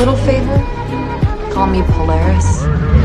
little favor? Call me Polaris.